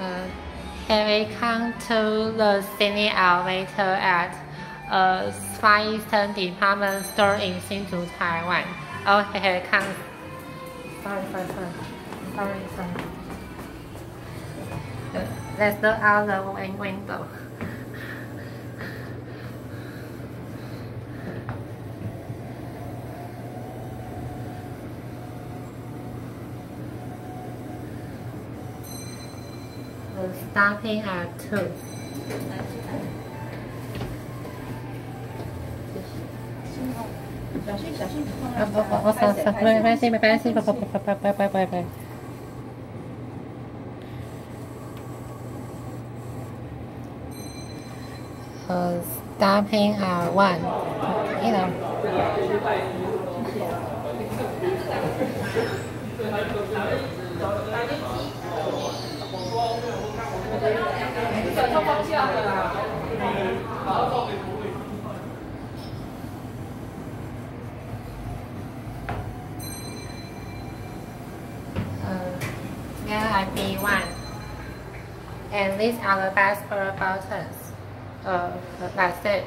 Uh, we come to the scenic elevator at uh, Far Eastern Department Store in Hsinchu, Taiwan? Okay, come. Sorry, sorry, sorry. Sorry, sorry. Let's look out the window. stopping at tooth. Uh, stopping one, you know. 下的啦，打到你头里。Now I B1 and these are the best four buttons uh, that's it